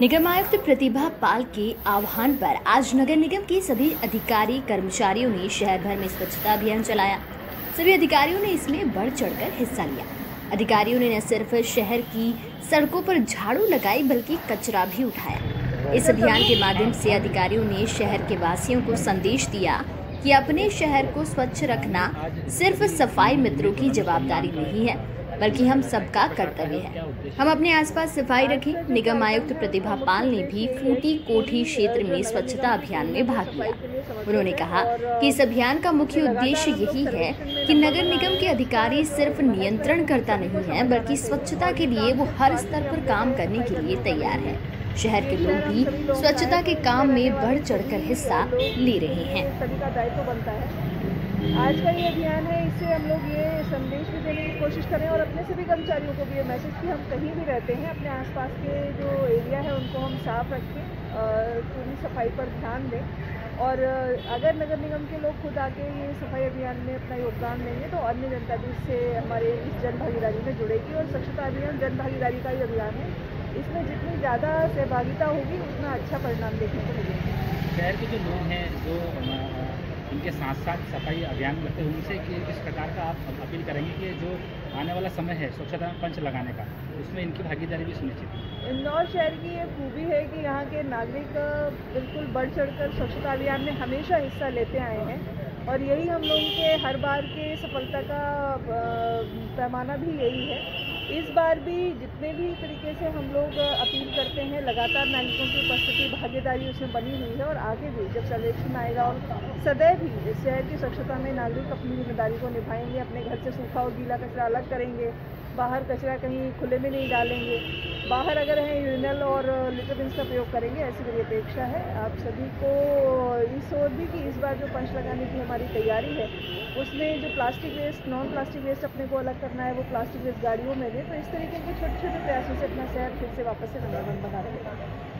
निगम आयुक्त प्रतिभा पाल के आह्वान पर आज नगर निगम के सभी अधिकारी, कर्मचारियों ने शहर भर में स्वच्छता अभियान चलाया। सभी अधिकारियों ने इसमें बढ़ चढ़कर हिस्सा लिया। अधिकारियों ने न सिर्फ़ शहर की सड़कों पर झाड़ू लगाई, बल्कि कचरा भी उठाया। इस अभियान के माध्यम से अधिकारियों ने शहर के वासियों को संदेश दिया कि अपने शहर को स्वच्छ रखना सिर्फ़ सफ़ाई मित्रों की जवाबदारी नहीं है बल्कि हम सबका कर्तव्य है। हम अपने आसपास सफ़ाई रखें। निगम आयुक्त प्रतिभा पाल ने भी फूटी कोठी क्षेत्र में स्वच्छता अभियान में भाग लिया। उन्होंने कहा कि इस अभियान का मुख्य उद्देश्य यही है कि नगर निगम के अधिकारी सिर्फ़ नियंत्रण करता नहीं है, बल्कि स्वच्छता के लिए वो हर स्तर पर काम करने के लिए तैयार है। शहर के लोग भी स्वच्छता के काम में बढ़ चढ़कर हिस्सा ले रहे हैं। आज का ये अभियान है, इससे हम लोग ये संदेश भी देने की कोशिश करें और अपने सभी कर्मचारियों को भी ये मैसेज कि हम कहीं भी रहते हैं, अपने आसपास के जो एरिया है, उनको हम साफ़ रखें पूरी सफ़ाई पर ध्यान दें। और अगर नगर निगम के लोग खुद आके ये सफ़ाई अभियान में अपना योगदान देंगे तो अन्य जनता भी इससे हमारे इस जन भागीदारी में जुड़ेगी और स्वच्छता अभियान, जन भागीदारी का ही अभियान है। इसमें जितनी ज़्यादा सहभागिता होगी, उतना अच्छा परिणाम देखने को मिलेगा। शहर के जो लोग हैं, जो इनके साथ साथ सफ़ाई अभियान करते हुए उनसे कि किस प्रकार का आप अपील करेंगे कि जो आने वाला समय है, स्वच्छता पंच लगाने का, उसमें इनकी भागीदारी भी सुनिश्चित इंदौर शहर की ये खूबी है कि यहाँ के नागरिक, बिल्कुल बढ़ चढ़कर स्वच्छता अभियान में हमेशा हिस्सा लेते आए हैं। और यही हम लोगों के हर बार के सफलता का पैमाना भी यही है। इस बार भी जितने भी तरीके से हम लोग अपील करते हैं, लगातार नागरिकों की उपस्थिति, भागीदारी उसमें बनी हुई है और आगे भी जब सर्वेक्षण आएगा और सदैव ही शहर की स्वच्छता में नागरिक अपनी ज़िम्मेदारी को निभाएँगे, अपने घर से सूखा और गीला कचरा अलग करेंगे, बाहर कचरा कहीं खुले में नहीं डालेंगे, बाहर अगर हैं यूरिनल और लिटर बिन्स का प्रयोग करेंगे, ऐसी मेरी अपेक्षा है। आप सभी को इस भी कि इस बार जो पंच लगाने की हमारी तैयारी है, उसमें जो plastic waste non plastic waste अपने को अलग करना है, वो प्लास्टिक वेस्ट गाड़ियों में दे तो इस तरीके के छोटे छोटे प्रयासों से अपना शहर फिर से वापस से नंबर वन बना रहेगा